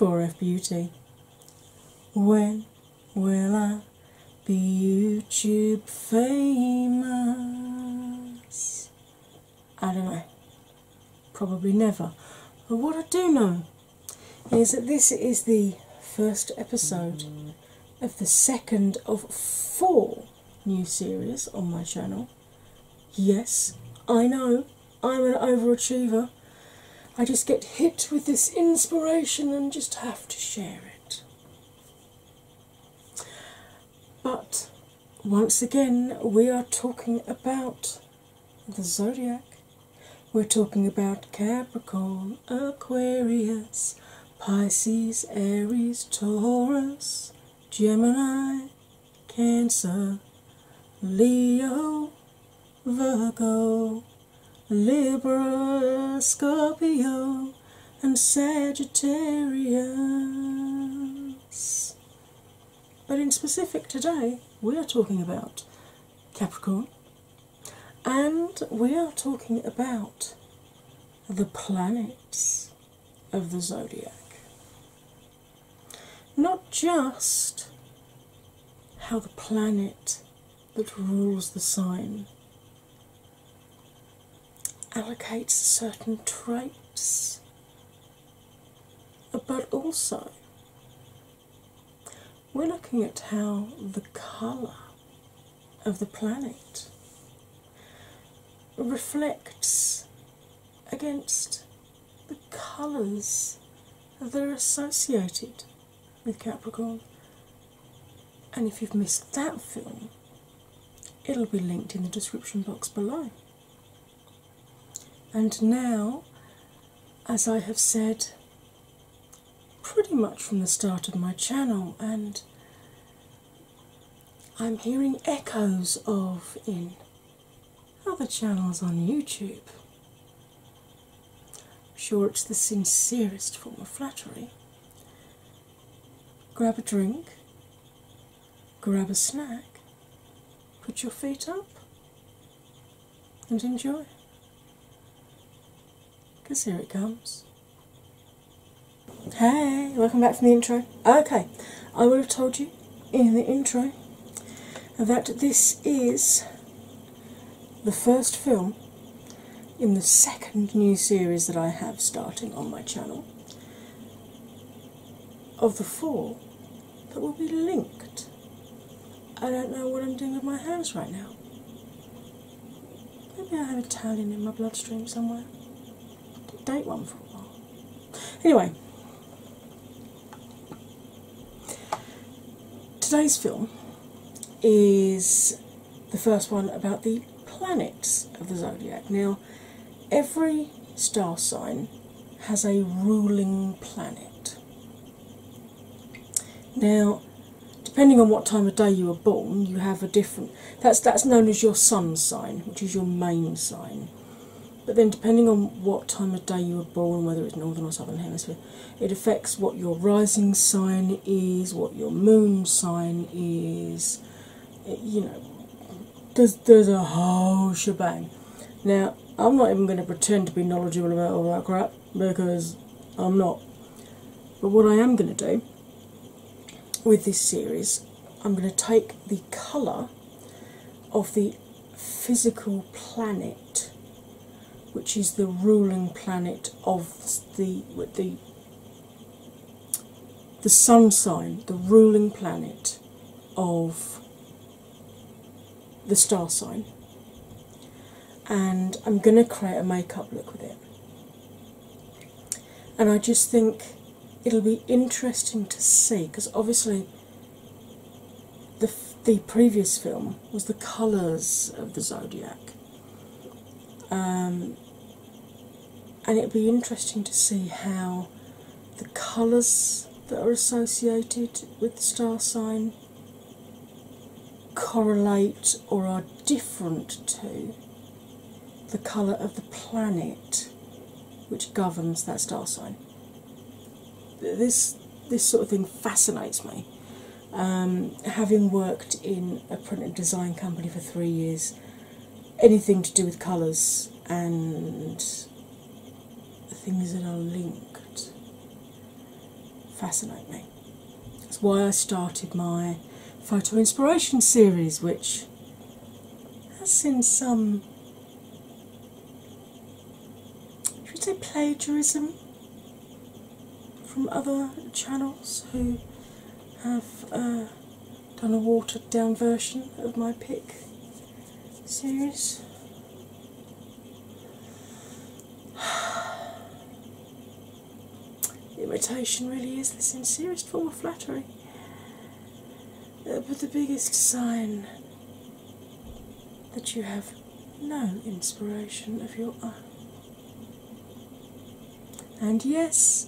to 4F Beauty. When will I be YouTube famous? I don't know. Probably never. But what I do know is that this is the first episode of the second of four new series on my channel. Yes, I know, I'm an overachiever. I just get hit with this inspiration and just have to share it. But once again, we are talking about the zodiac. We're talking about Capricorn, Aquarius, Pisces, Aries, Taurus, Gemini, Cancer, Leo, Virgo, Libra, Scorpio, and Sagittarius. But in specific today, we are talking about Capricorn and we are talking about the planets of the zodiac. Not just how the planet that rules the sign allocates certain traits, but also we're looking at how the colour of the planet reflects against the colours that are associated with Capricorn. And if you've missed that film, it'll be linked in the description box below. And now, as I have said pretty much from the start of my channel, and I'm hearing echoes of in other channels on YouTube. Sure, it's the sincerest form of flattery. Grab a drink, grab a snack, put your feet up, and enjoy. Because here it comes. Hey, welcome back from the intro. Okay, I would have told you in the intro that this is the first film in the second new series that I have starting on my channel of the four that will be linked. I don't know what I'm doing with my hands right now. Maybe I have Italian in my bloodstream somewhere. Date one for a while. Anyway, today's film is the first one about the planets of the zodiac. Now, every star sign has a ruling planet. Now, depending on what time of day you were born, you have a different. That's that's known as your sun sign, which is your main sign. But then, depending on what time of day you were born, whether it's northern or southern hemisphere, it affects what your rising sign is, what your moon sign is. you know, there's there's a whole shebang. Now, I'm not even going to pretend to be knowledgeable about all that crap because I'm not. But what I am going to do with this series, I'm going to take the colour of the physical planet, which is the ruling planet of the the the sun sign, the ruling planet of the star sign, and I'm going to create a makeup look with it. And I just think it'll be interesting to see because obviously the the previous film was the colours of the zodiac, um, and it'll be interesting to see how the colours that are associated with the star sign correlate or are different to the colour of the planet which governs that star sign. This this sort of thing fascinates me. Um, having worked in a print and design company for three years, anything to do with colours and things that are linked fascinate me. That's why I started my photo inspiration series, which has seen some, should we say, plagiarism from other channels who have uh, done a watered down version of my pick series. Imitation really is the sincerest form of flattery. Uh, but the biggest sign that you have no inspiration of your own. And yes,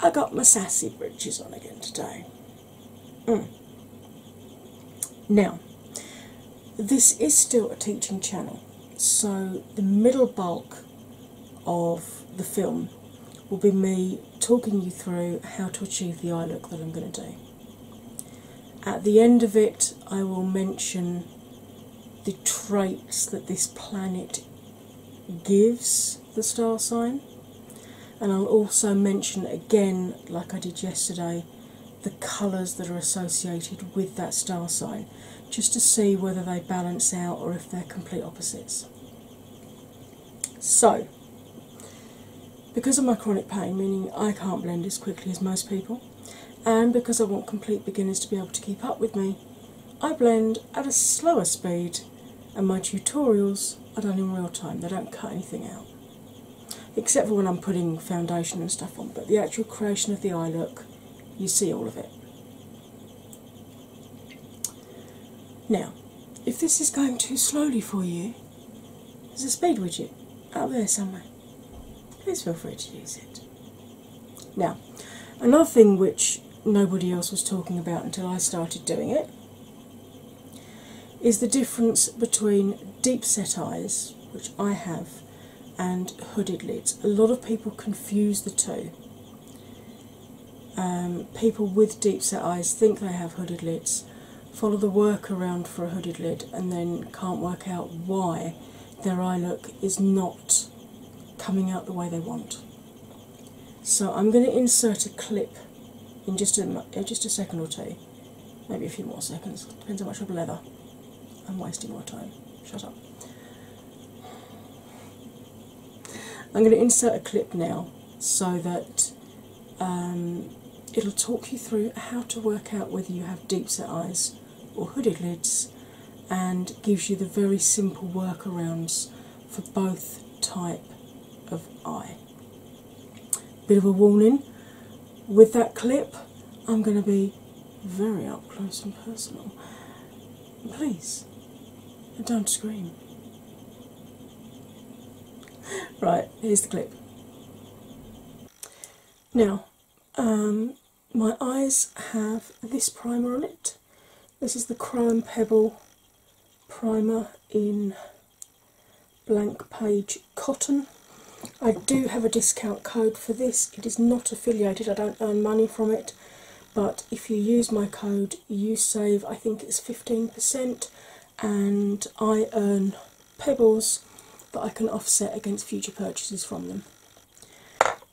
I got my sassy britches on again today. Mm. Now, this is still a teaching channel, so the middle bulk of the film will be me talking you through how to achieve the eye look that I'm going to do. At the end of it, I will mention the traits that this planet gives the star sign, and I'll also mention again, like I did yesterday, the colours that are associated with that star sign, just to see whether they balance out or if they're complete opposites. So, because of my chronic pain, meaning I can't blend as quickly as most people, and because I want complete beginners to be able to keep up with me, I blend at a slower speed, and my tutorials are done in real time, they don't cut anything out. Except for when I'm putting foundation and stuff on, but the actual creation of the eye look, you see all of it. Now, if this is going too slowly for you, there's a speed widget out there somewhere. Please feel free to use it. Now, another thing which nobody else was talking about until I started doing it is the difference between deep set eyes, which I have, and hooded lids. A lot of people confuse the two. Um, people with deep set eyes think they have hooded lids, follow the workaround for a hooded lid, and then can't work out why their eye look is not coming out the way they want. So I'm going to insert a clip in just a just a second or two, maybe a few more seconds. Depends how much of leather I'm wasting my time. Shut up. I'm going to insert a clip now so that um, it'll talk you through how to work out whether you have deep set eyes or hooded lids and gives you the very simple workarounds for both type of eye. Bit of a warning with that clip, I'm going to be very up close and personal. Please, don't scream. Right, here's the clip. Now, um, my eyes have this primer on it. This is the Crow and Pebble primer in blank page cotton. I do have a discount code for this. It is not affiliated, I don't earn money from it, but if you use my code, you save, I think it's 15%, and I earn pebbles that I can offset against future purchases from them.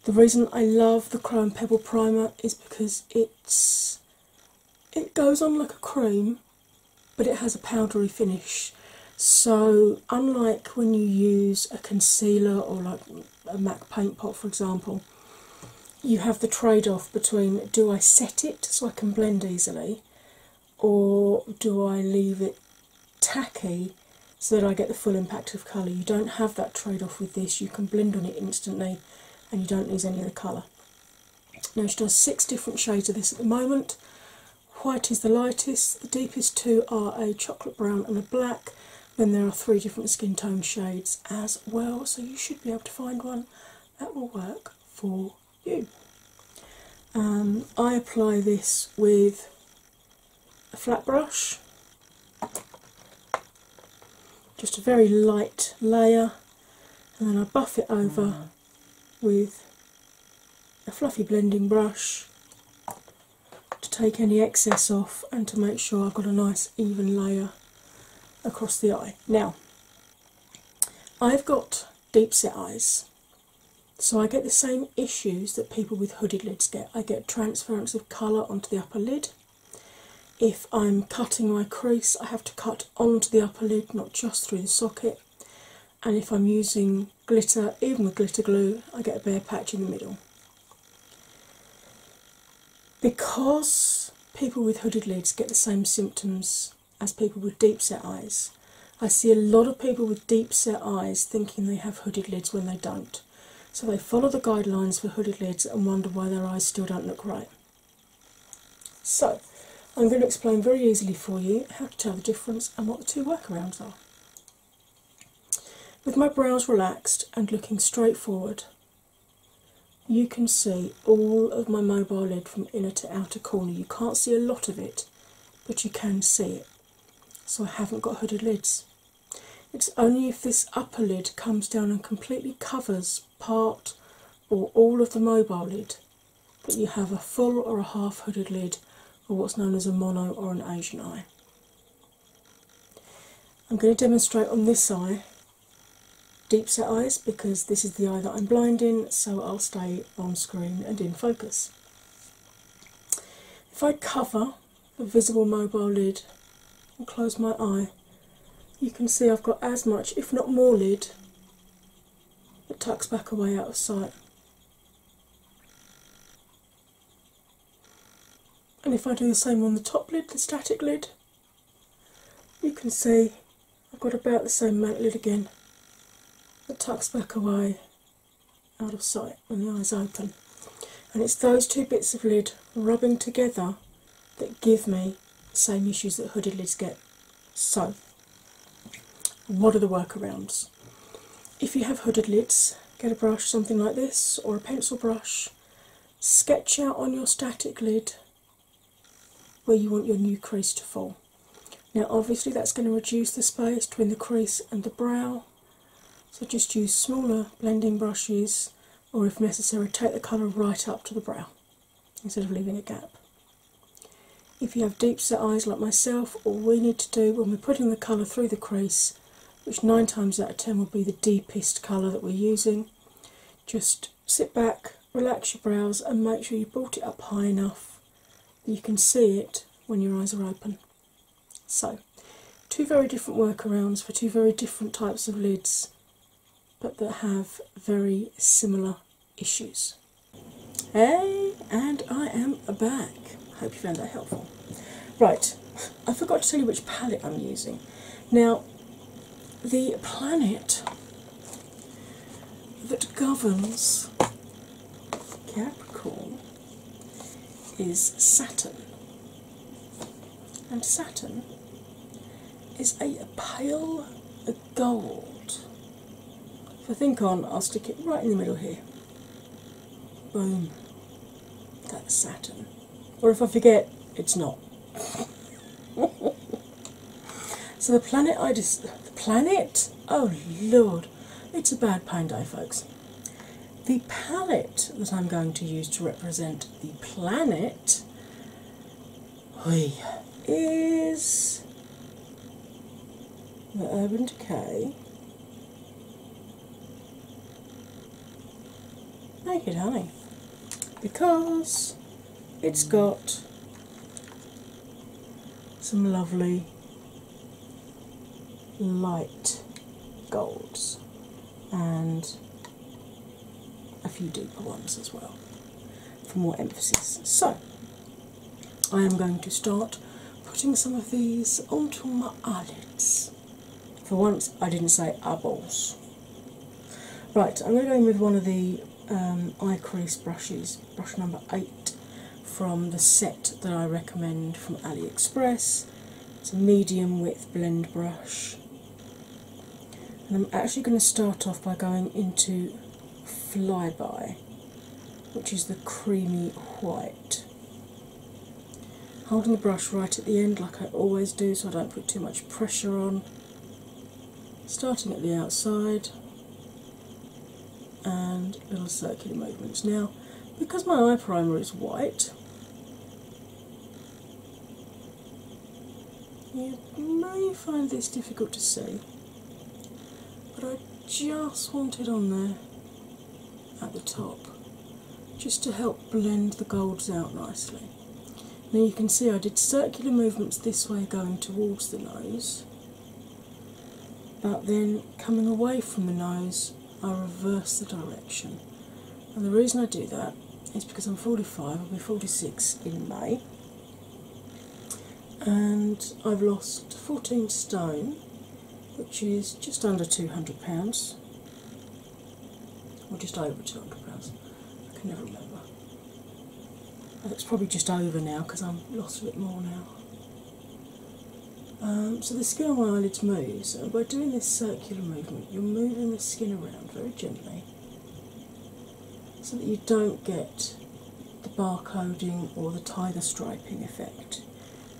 The reason I love the and Pebble primer is because it's it goes on like a cream, but it has a powdery finish. So, unlike when you use a concealer or like a MAC paint pot, for example, you have the trade off between do I set it so I can blend easily, or do I leave it tacky so that I get the full impact of colour. You don't have that trade off with this, you can blend on it instantly and you don't lose any of the colour. Now, she does six different shades of this at the moment. White is the lightest, the deepest two are a chocolate brown and a black. Then there are three different skin tone shades as well, so you should be able to find one that will work for you. Um, I apply this with a flat brush just a very light layer, and then I buff it over with a fluffy blending brush take any excess off and to make sure I've got a nice even layer across the eye. Now, I've got deep set eyes, so I get the same issues that people with hooded lids get. I get transference of colour onto the upper lid. If I'm cutting my crease, I have to cut onto the upper lid, not just through the socket. And if I'm using glitter, even with glitter glue, I get a bare patch in the middle. Because people with hooded lids get the same symptoms as people with deep set eyes, I see a lot of people with deep set eyes thinking they have hooded lids when they don't. So they follow the guidelines for hooded lids and wonder why their eyes still don't look right. So, I'm going to explain very easily for you how to tell the difference and what the two workarounds are. With my brows relaxed and looking straight forward, you can see all of my mobile lid from inner to outer corner. You can't see a lot of it, but you can see it. So I haven't got hooded lids. It's only if this upper lid comes down and completely covers part or all of the mobile lid that you have a full or a half hooded lid or what's known as a mono or an Asian eye. I'm going to demonstrate on this eye deep set eyes because this is the eye that I'm blind in, so I'll stay on screen and in focus. If I cover the visible mobile lid and close my eye, you can see I've got as much, if not more, lid that tucks back away out of sight. And if I do the same on the top lid, the static lid, you can see I've got about the same amount lid again that tucks back away out of sight when the eyes open. And it's those two bits of lid rubbing together that give me the same issues that hooded lids get. So, what are the workarounds? If you have hooded lids, get a brush, something like this, or a pencil brush, sketch out on your static lid where you want your new crease to fall. Now, obviously, that's going to reduce the space between the crease and the brow, so just use smaller blending brushes, or if necessary, take the colour right up to the brow instead of leaving a gap. If you have deep set eyes like myself, all we need to do when we're putting the colour through the crease, which 9 times out of 10 will be the deepest colour that we're using, just sit back, relax your brows, and make sure you brought it up high enough that you can see it when your eyes are open. So, two very different workarounds for two very different types of lids, but that have very similar issues. Hey, and I am back. Hope you found that helpful. Right, I forgot to tell you which palette I'm using. Now, the planet that governs Capricorn is Saturn. And Saturn is a pale gold. I think on, I'll stick it right in the middle here. Boom. That's Saturn. Or if I forget, it's not. so the planet I just. The planet? Oh lord. It's a bad pain day, folks. The palette that I'm going to use to represent the planet is the Urban Decay Naked Honey because it's got some lovely light golds and a few deeper ones as well for more emphasis. So, I am going to start putting some of these onto my eyelids. For once, I didn't say eyeballs. Right, I'm going to go in with one of the um, eye crease brushes, brush number 8 from the set that I recommend from AliExpress. It's a medium width blend brush. And I'm actually going to start off by going into Flyby, which is the creamy white. Holding the brush right at the end, like I always do, so I don't put too much pressure on. Starting at the outside and little circular movements. Now, because my eye primer is white, you may find this difficult to see, but I just want it on there at the top just to help blend the golds out nicely. Now you can see I did circular movements this way going towards the nose, but then coming away from the nose, I reverse the direction. And the reason I do that is because I'm 45, I'll be 46 in May, and I've lost 14 stone, which is just under 200 pounds, or just over 200 pounds. I can never remember. It's probably just over now because I'm lost a bit more now. Um, so the skin on my eyelids moves, and by doing this circular movement, you're moving the skin around very gently so that you don't get the barcoding or the tiger striping effect.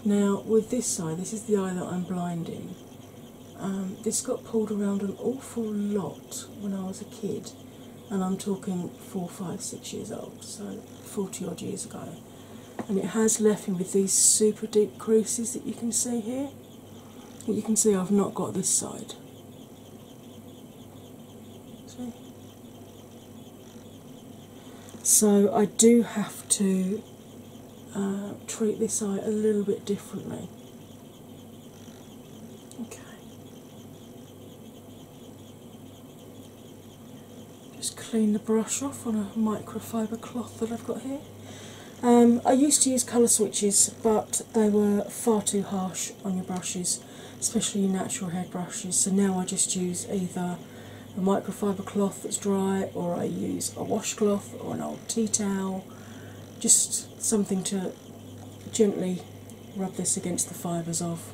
Now, with this eye, this is the eye that I'm blinding. Um, this got pulled around an awful lot when I was a kid, and I'm talking four, five, six years old, so 40 odd years ago. And it has left me with these super deep creases that you can see here. You can see I've not got this side. So I do have to uh, treat this eye a little bit differently. Okay. Just clean the brush off on a microfiber cloth that I've got here. Um, I used to use colour switches, but they were far too harsh on your brushes, especially natural hair brushes. So now I just use either a microfiber cloth that's dry, or I use a washcloth or an old tea towel, just something to gently rub this against the fibres of.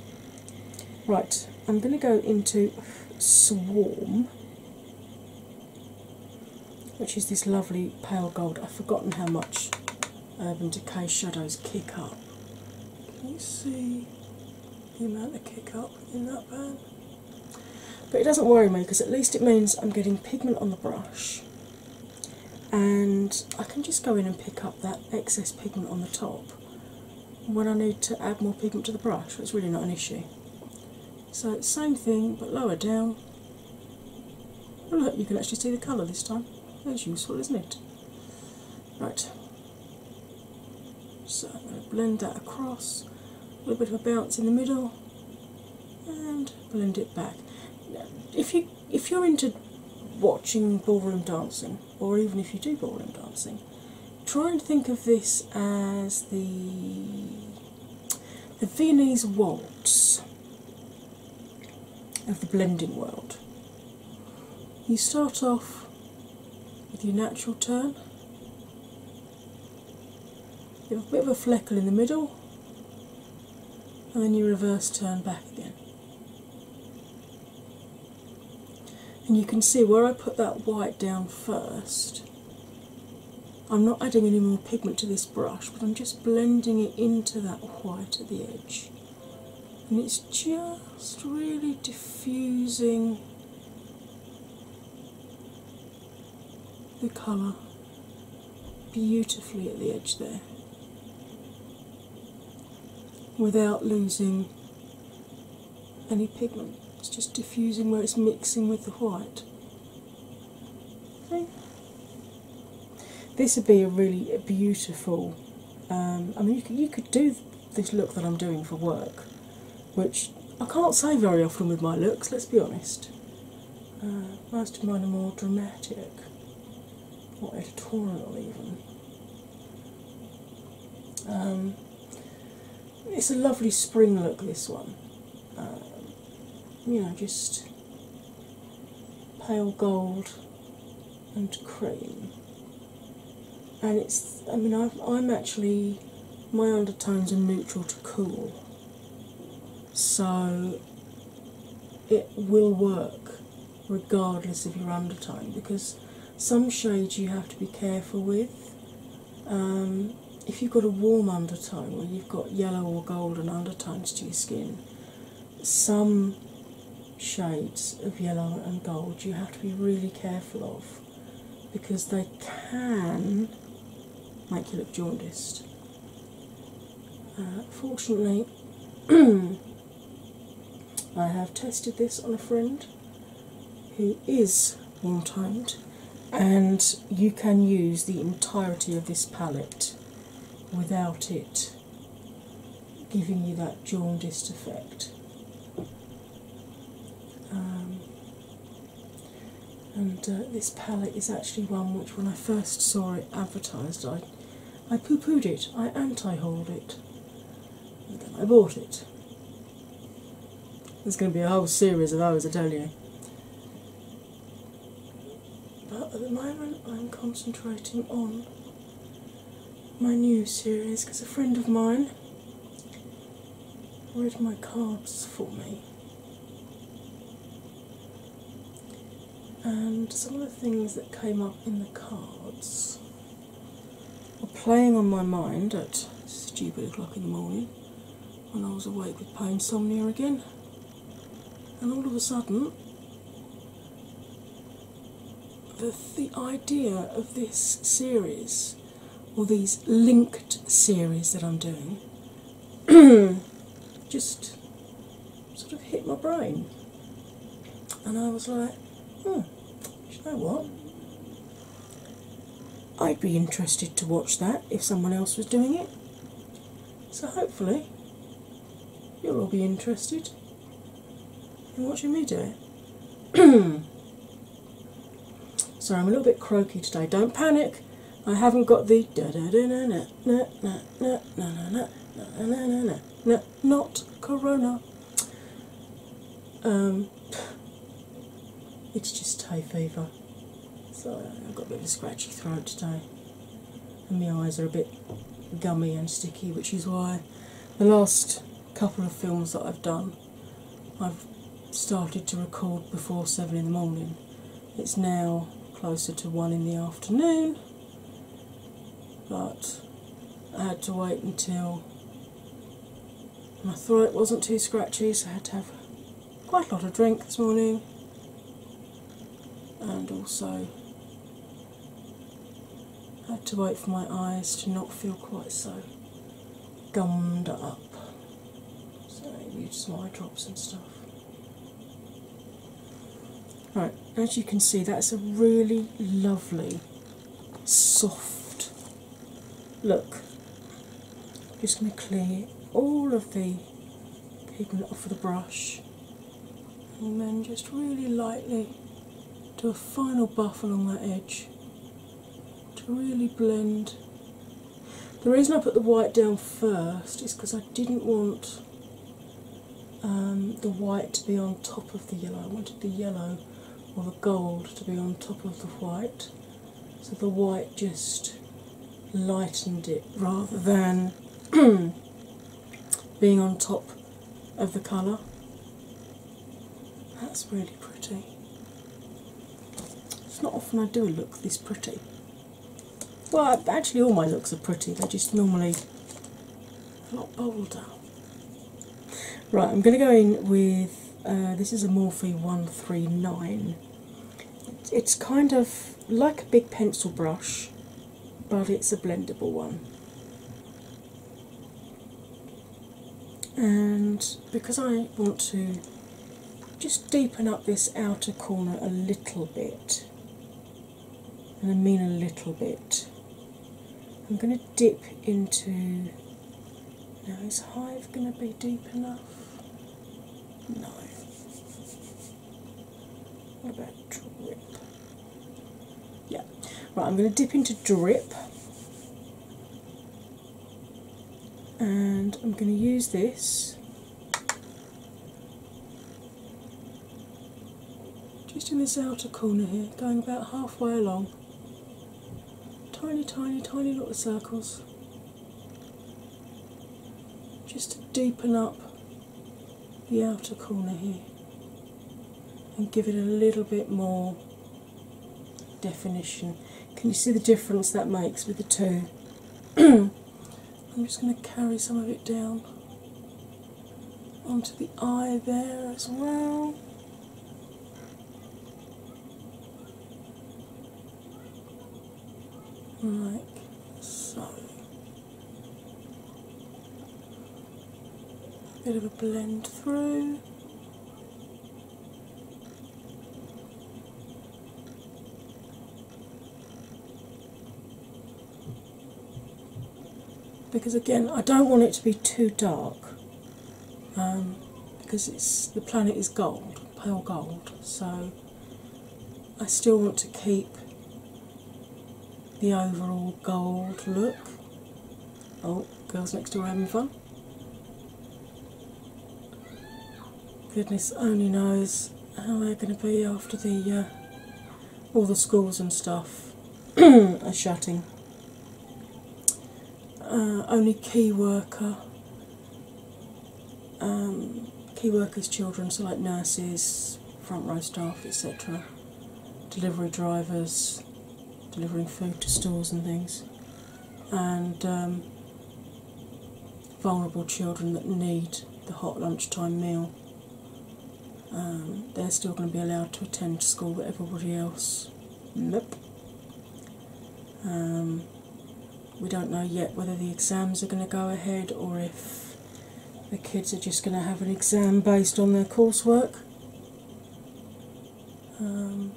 Right, I'm going to go into Swarm, which is this lovely pale gold. I've forgotten how much Urban Decay shadows kick up. Can you see the amount of kick up in that pan? But it doesn't worry me because at least it means I'm getting pigment on the brush and I can just go in and pick up that excess pigment on the top when I need to add more pigment to the brush. It's really not an issue. So, same thing but lower down. Look, you can actually see the colour this time. That's useful, isn't it? Right. So, I'm going to blend that across. A little bit of a bounce in the middle and blend it back. If you if you're into watching ballroom dancing, or even if you do ballroom dancing, try and think of this as the the Viennese waltz of the blending world. You start off with your natural turn. You have a bit of a fleckerl in the middle, and then you reverse turn back again. And you can see where I put that white down first. I'm not adding any more pigment to this brush, but I'm just blending it into that white at the edge. And it's just really diffusing the colour beautifully at the edge there without losing any pigment. It's just diffusing where it's mixing with the white. Okay. This would be a really beautiful. Um, I mean, you could, you could do this look that I'm doing for work, which I can't say very often with my looks, let's be honest. Uh, most of mine are more dramatic or editorial, even. Um, it's a lovely spring look, this one. Um, you know, just pale gold and cream. And it's, I mean, i I'm actually, my undertones are neutral to cool. So it will work regardless of your undertone because some shades you have to be careful with. Um, if you've got a warm undertone or you've got yellow or golden undertones to your skin, some shades of yellow and gold you have to be really careful of because they can make you look jaundiced. Uh, fortunately, I have tested this on a friend who is warm toned, and you can use the entirety of this palette without it giving you that jaundiced effect. Um, and uh, this palette is actually one which, when I first saw it advertised, I, I poo pooed it, I anti hauled it, and then I bought it. There's going to be a whole series of those, I tell you. But at the moment, I'm concentrating on my new series because a friend of mine read my cards for me. And some of the things that came up in the cards were playing on my mind at stupid o'clock in the morning when I was awake with pain insomnia again. And all of a sudden, the, the idea of this series, or these linked series that I'm doing, just sort of hit my brain. And I was like, hmm, you know what? I'd be interested to watch that if someone else was doing it. So hopefully, you'll all be interested in watching me do it. Sorry, I'm a little bit croaky today. Don't panic. I haven't got the da da da na na na na na na na na na na na na not corona. Um, it's just hay fever. So I've got a bit of a scratchy throat today, and my eyes are a bit gummy and sticky, which is why the last couple of films that I've done, I've started to record before seven in the morning. It's now closer to one in the afternoon, but I had to wait until my throat wasn't too scratchy, so I had to have quite a lot of drink this morning, and also had to wait for my eyes to not feel quite so gummed up. So I used some eye drops and stuff. Right, as you can see, that's a really lovely, soft look. I'm Just going to clear all of the pigment off of the brush and then just really lightly do a final buff along that edge to really blend. The reason I put the white down first is because I didn't want um, the white to be on top of the yellow. I wanted the yellow or the gold to be on top of the white, so the white just lightened it rather than being on top of the colour. That's really pretty. It's not often I do a look this pretty. Well, actually, all my looks are pretty, they're just normally a lot bolder. Right, I'm going to go in with uh, this is a Morphe 139. It's kind of like a big pencil brush, but it's a blendable one. And because I want to just deepen up this outer corner a little bit, and I mean a little bit, I'm going to dip into. Now, is Hive going to be deep enough? No. What about drip? Yeah. Right, I'm going to dip into drip. And I'm going to use this just in this outer corner here, going about halfway along. Tiny, tiny, tiny little circles. Just to deepen up the outer corner here and give it a little bit more definition. Can you see the difference that makes with the two? I'm just going to carry some of it down onto the eye there as well. Like so. Bit of a blend through. Because again, I don't want it to be too dark um, because it's the planet is gold, pale gold, so I still want to keep the overall gold look. Oh, girls next door having fun. Goodness only knows how they're going to be after the uh, all the schools and stuff are shutting. Uh, only key worker, um, key workers' children, so like nurses, front row staff, etc., delivery drivers, delivering food to stores and things, and um, vulnerable children that need the hot lunchtime meal. Um, they're still going to be allowed to attend school, but everybody else, nope. Um, we don't know yet whether the exams are going to go ahead or if the kids are just going to have an exam based on their coursework. Um,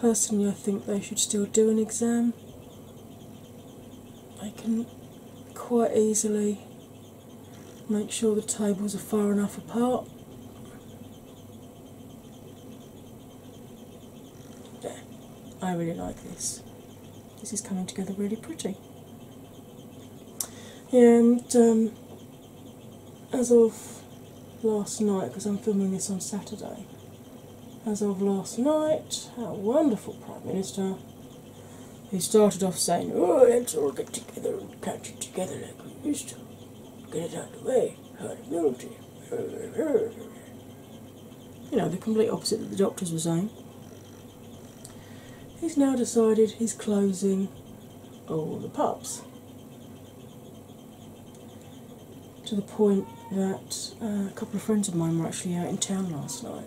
personally, I think they should still do an exam. They can quite easily make sure the tables are far enough apart. I really like this. This is coming together really pretty. Yeah, and um, as of last night, because I'm filming this on Saturday, as of last night, our wonderful Prime Minister, who started off saying, Oh, let's all get together and catch it together like we used to. Get it out of the way, herd immunity. You know, the complete opposite that the doctors were saying. He's now decided he's closing all the pubs. To the point that uh, a couple of friends of mine were actually out in town last night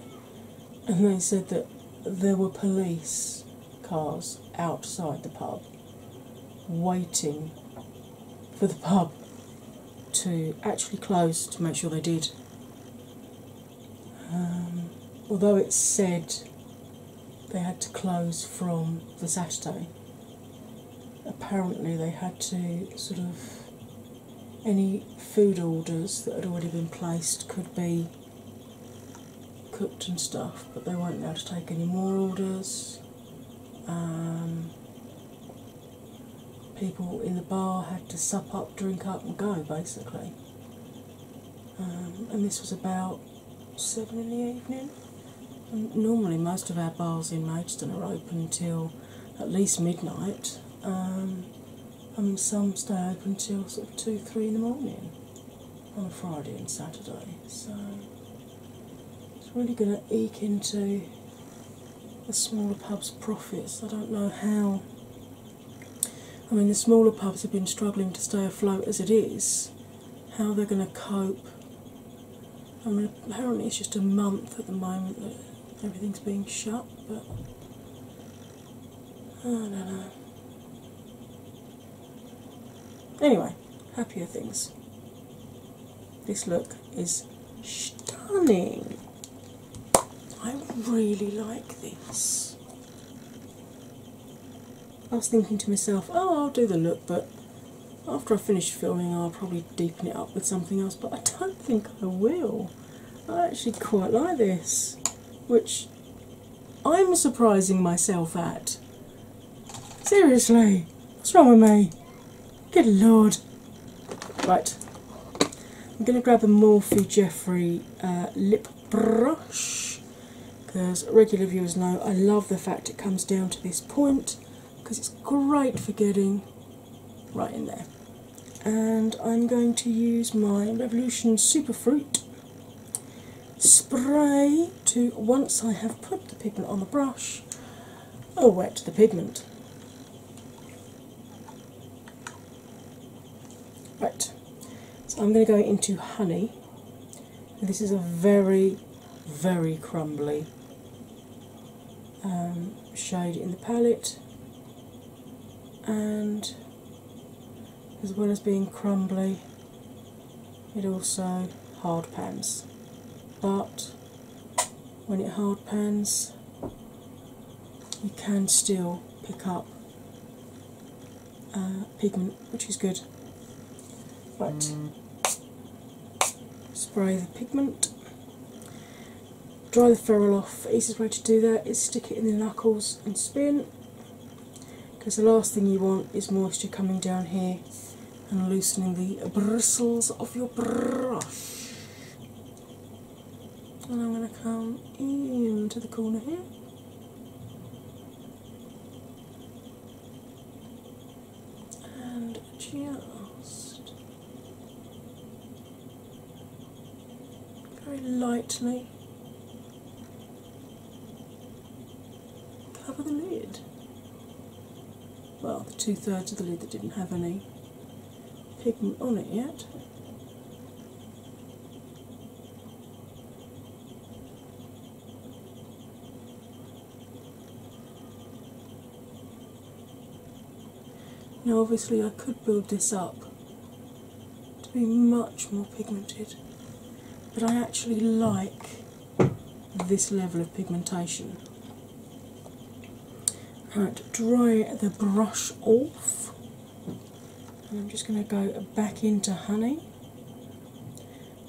and they said that there were police cars outside the pub waiting for the pub to actually close to make sure they did. Um, although it said they had to close from the Saturday, apparently they had to sort of any food orders that had already been placed could be cooked and stuff, but they weren't allowed to take any more orders. Um, people in the bar had to sup up, drink up, and go basically. Um, and this was about seven in the evening. Normally, most of our bars in Maidstone are open until at least midnight. Um, I mean, some stay open until sort of two, three in the morning on a Friday and Saturday. So it's really going to eke into the smaller pubs' profits. I don't know how. I mean, the smaller pubs have been struggling to stay afloat as it is. How they're going to cope. I mean, apparently it's just a month at the moment that everything's being shut, but I don't know. Anyway, happier things. This look is stunning. I really like this. I was thinking to myself, oh, I'll do the look, but after I finish filming, I'll probably deepen it up with something else, but I don't think I will. I actually quite like this, which I'm surprising myself at. Seriously, what's wrong with me? Good lord. Right, I'm going to grab a Morphe Jeffree uh, lip brush because regular viewers know I love the fact it comes down to this point because it's great for getting right in there. And I'm going to use my Revolution Superfruit spray to, once I have put the pigment on the brush, oh, wet the pigment. Right, so I'm going to go into honey. This is a very, very crumbly um, shade in the palette, and as well as being crumbly, it also hard pans but when it hard pans, you can still pick up uh, pigment, which is good. Right, spray the pigment, dry the ferrule off. Easiest way to do that is stick it in the knuckles and spin because the last thing you want is moisture coming down here and loosening the bristles of your brush. And I'm going to come into the corner here. And just very lightly cover the lid. Well, the two thirds of the lid that didn't have any pigment on it yet. Now, obviously, I could build this up to be much more pigmented, but I actually like this level of pigmentation. Right, dry the brush off. And I'm just going to go back into honey.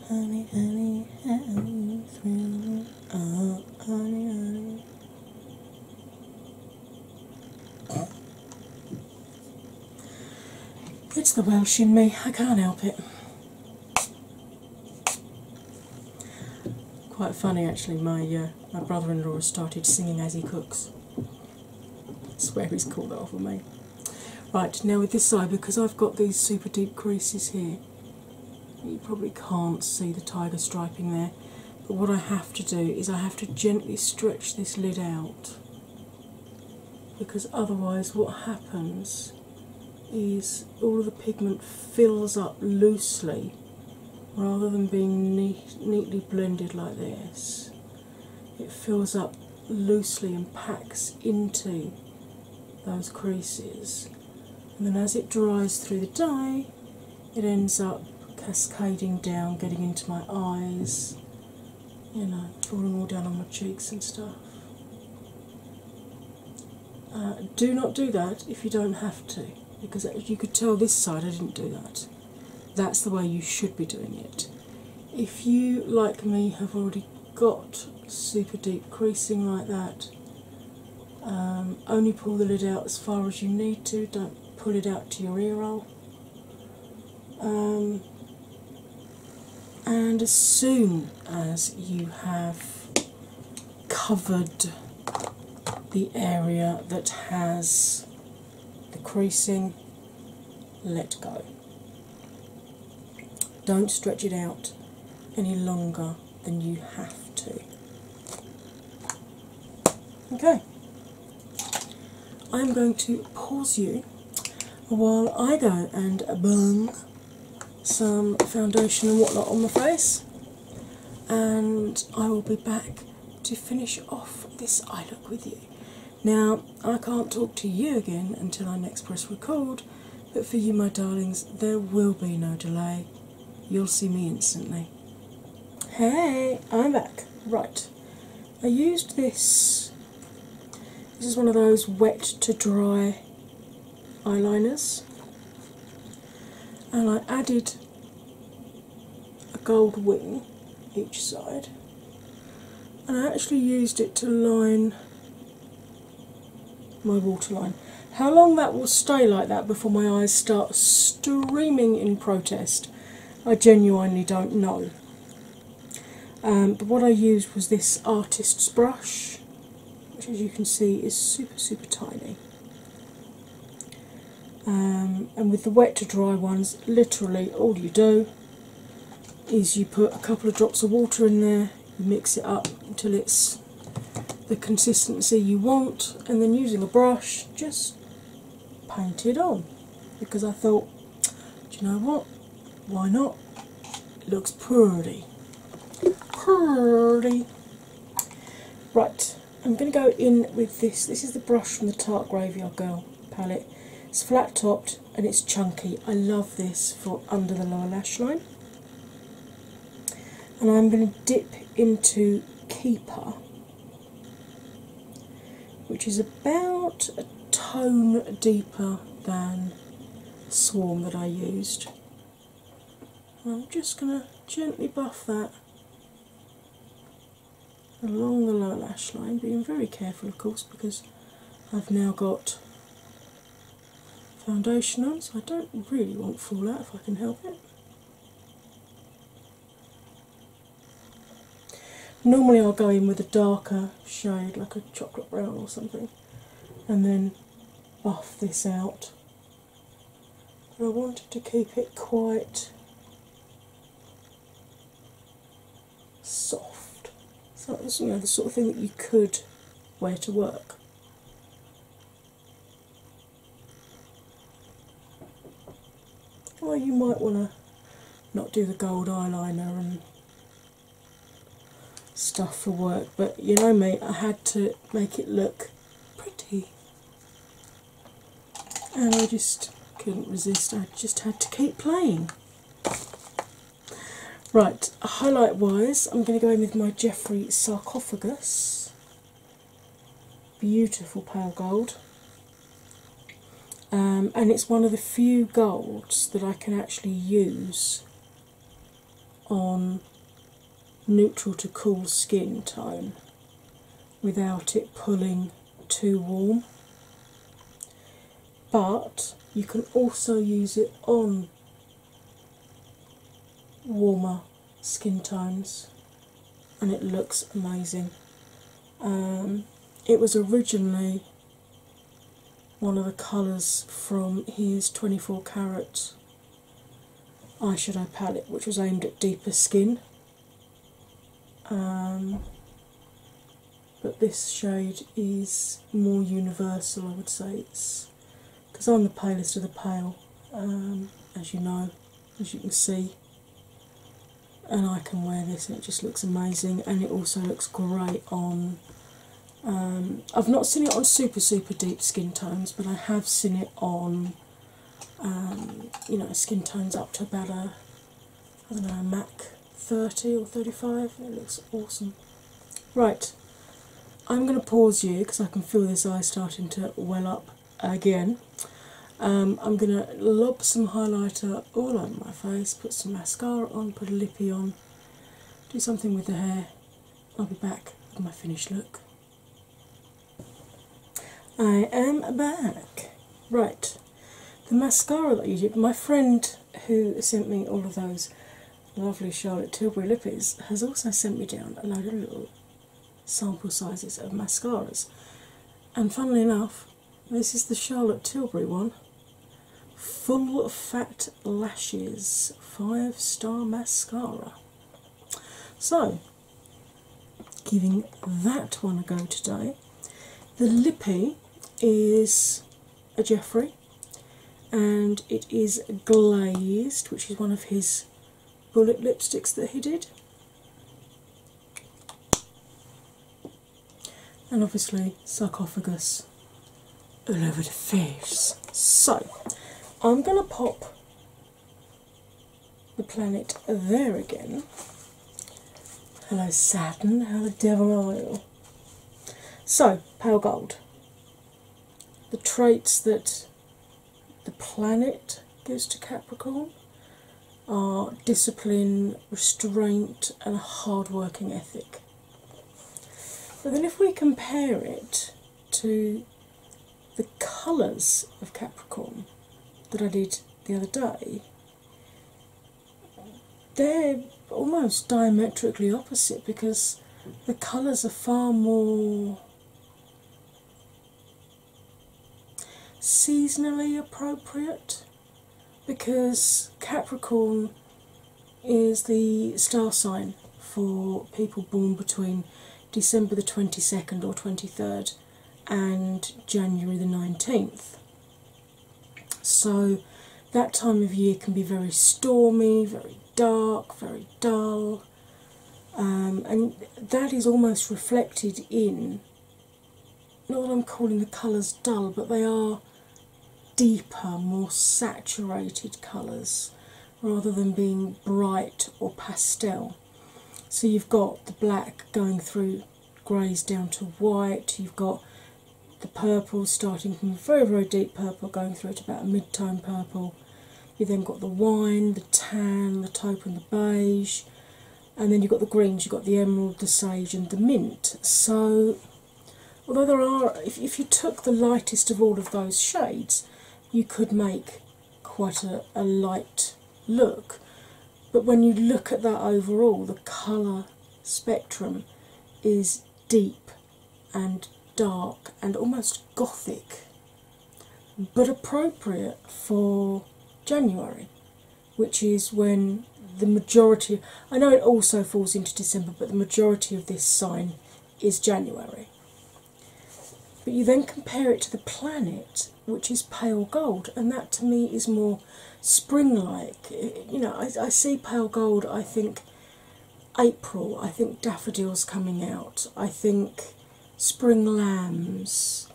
Honey, honey, honey, thrill, oh, uh, honey, honey. It's the Welsh in me, I can't help it. Quite funny actually, my, uh, my brother in law started singing as he cooks. I swear he's called that off of me. Right, now with this side, because I've got these super deep creases here, you probably can't see the tiger striping there, but what I have to do is I have to gently stretch this lid out because otherwise, what happens is all the pigment fills up loosely rather than being neat, neatly blended like this. It fills up loosely and packs into those creases, and then as it dries through the dye, it ends up cascading down, getting into my eyes, you know, falling all down on my cheeks and stuff. Uh, do not do that if you don't have to, because as you could tell this side I didn't do that. That's the way you should be doing it. If you, like me, have already got super deep creasing like that, um, only pull the lid out as far as you need to, don't pull it out to your ear roll. Um, and as soon as you have covered the area that has the creasing, let go. Don't stretch it out any longer than you have to. Okay, I'm going to pause you while I go and burn some foundation and whatnot on my face, and I will be back to finish off this eye look with you. Now, I can't talk to you again until I next press record, but for you, my darlings, there will be no delay. You'll see me instantly. Hey, I'm back. Right, I used this. This is one of those wet to dry eyeliners, and I added a gold wing each side, and I actually used it to line my waterline. How long that will stay like that before my eyes start streaming in protest, I genuinely don't know. Um, but what I used was this artist's brush, which as you can see is super, super tiny. Um, and with the wet to dry ones, literally all you do is you put a couple of drops of water in there, you mix it up until it's the consistency you want, and then using a brush, just paint it on. Because I thought, do you know what? Why not? It looks pretty. Pretty. Right, I'm going to go in with this. This is the brush from the Tarte Graveyard Girl palette. It's flat topped and it's chunky. I love this for under the lower lash line. And I'm going to dip into Keeper, which is about a tone deeper than the swarm that I used. I'm just going to gently buff that along the lower lash line, being very careful, of course, because I've now got foundation on, so I don't really want fallout if I can help it. Normally, I'll go in with a darker shade, like a chocolate brown or something, and then buff this out. But I wanted to keep it quite soft. So it's you know the sort of thing that you could wear to work. Or you might want to not do the gold eyeliner and stuff for work, but you know me, I had to make it look pretty. And I just couldn't resist, I just had to keep playing. Right, highlight wise, I'm going to go in with my Jeffree sarcophagus. Beautiful pale gold. Um, and it's one of the few golds that I can actually use on neutral to cool skin tone without it pulling too warm. But you can also use it on warmer skin tones and it looks amazing. Um, it was originally one of the colours from his 24 carat eyeshadow palette, which was aimed at deeper skin. Um, but this shade is more universal, I would say. It's because I'm the palest of the pale, um, as you know, as you can see and I can wear this and it just looks amazing and it also looks great on um, I've not seen it on super super deep skin tones but I have seen it on um, you know skin tones up to about a I don't know a MAC 30 or 35 it looks awesome right I'm going to pause you because I can feel this eye starting to well up again um, I'm going to lob some highlighter all over my face, put some mascara on, put a lippy on, do something with the hair. I'll be back with my finished look. I am back. Right, the mascara that you did, my friend who sent me all of those lovely Charlotte Tilbury lippies has also sent me down a load of little sample sizes of mascaras. And funnily enough, this is the Charlotte Tilbury one Full Fat Lashes 5 Star Mascara. So, giving that one a go today. The lippy is a Jeffree and it is glazed, which is one of his bullet lipsticks that he did. And obviously, sarcophagus all over the face. So, I'm going to pop the planet there again. Hello, Saturn. How the devil are you? So, pale gold. The traits that the planet gives to Capricorn are discipline, restraint, and a hard working ethic. But then, if we compare it to the colours of Capricorn, that I did the other day, they're almost diametrically opposite because the colours are far more seasonally appropriate because Capricorn is the star sign for people born between December the 22nd or 23rd and January the 19th. So that time of year can be very stormy, very dark, very dull, um, and that is almost reflected in not that I'm calling the colours dull, but they are deeper, more saturated colours rather than being bright or pastel. So you've got the black going through greys down to white, you've got the purple starting from very, very deep purple, going through to about a mid tone purple. You've then got the wine, the tan, the taupe, and the beige, and then you've got the greens, you've got the emerald, the sage, and the mint. So, although there are, if, if you took the lightest of all of those shades, you could make quite a, a light look. But when you look at that overall, the colour spectrum is deep and dark and almost gothic, but appropriate for January, which is when the majority I know it also falls into December, but the majority of this sign is January. But you then compare it to the planet, which is pale gold, and that to me is more spring like. You know, I, I see pale gold, I think April, I think daffodils coming out, I think spring lambs,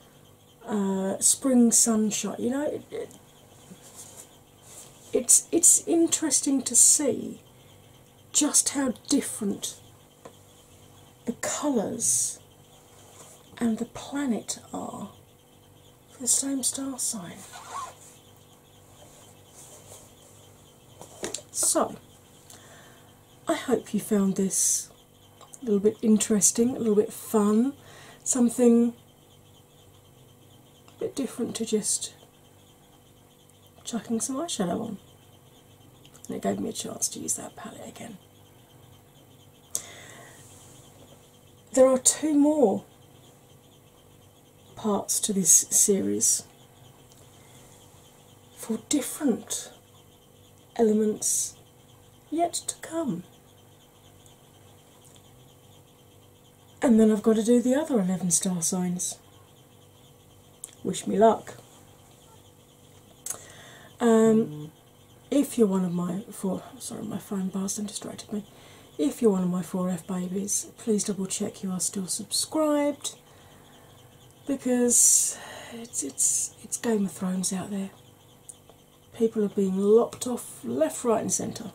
uh, spring sunshine. You know, it, it, it's it's interesting to see just how different the colours and the planet are the same star sign. So, I hope you found this a little bit interesting, a little bit fun, something a bit different to just chucking some eyeshadow on. And it gave me a chance to use that palette again. There are two more parts to this series for different elements yet to come. And then I've got to do the other 11 star signs. Wish me luck. Um, if you're one of my four, sorry, my phone buzzed and distracted me. If you're one of my 4F babies, please double check you are still subscribed because it's, it's, it's Game of Thrones out there. People are being lopped off left, right, and centre.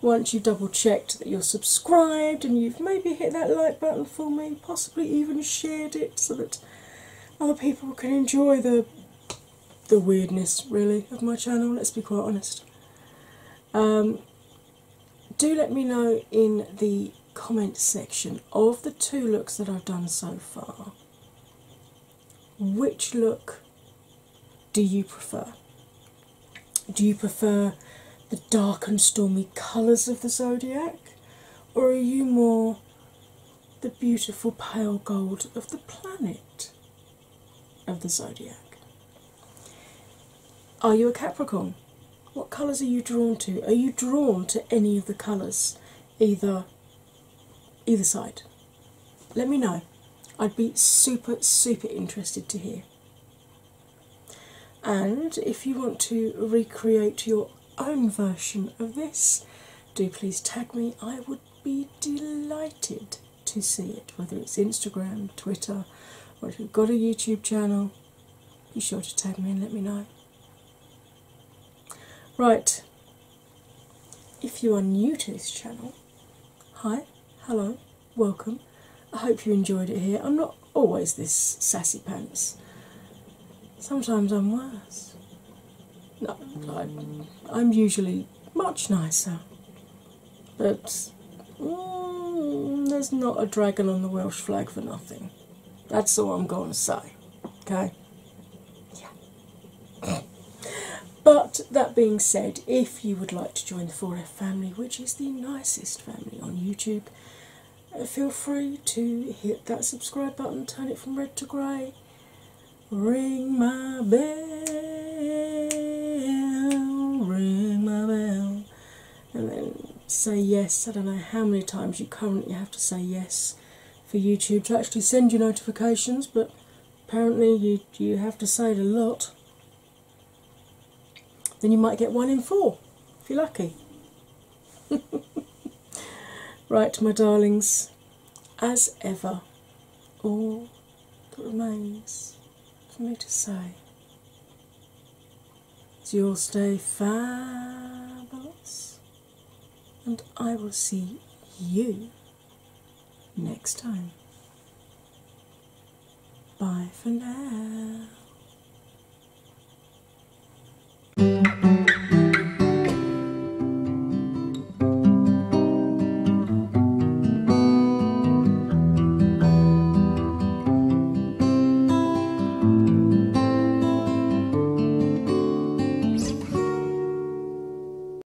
Once you've double checked that you're subscribed and you've maybe hit that like button for me, possibly even shared it so that other people can enjoy the the weirdness really of my channel, let's be quite honest. Um, do let me know in the comment section of the two looks that I've done so far. Which look do you prefer? Do you prefer the dark and stormy colours of the zodiac, or are you more the beautiful pale gold of the planet of the zodiac? Are you a Capricorn? What colours are you drawn to? Are you drawn to any of the colours, either either side? Let me know. I'd be super super interested to hear. And if you want to recreate your own version of this, do please tag me. I would be delighted to see it, whether it's Instagram, Twitter, or if you've got a YouTube channel, be sure to tag me and let me know. Right, if you are new to this channel, hi, hello, welcome. I hope you enjoyed it here. I'm not always this sassy pants, sometimes I'm worse. No, I, am usually much nicer, but mm, there's not a dragon on the Welsh flag for nothing. That's all I'm going to say, okay? Yeah. But that being said, if you would like to join the 4F family, which is the nicest family on YouTube, feel free to hit that subscribe button, turn it from red to grey, ring my bell, ring my bell, and then say yes. I don't know how many times you currently have to say yes for YouTube to actually send you notifications, but apparently you, you have to say it a lot then you might get one in four if you're lucky. Right, my darlings, as ever, all that remains for me to say is you'll stay fabulous, and I will see you next time. Bye for now.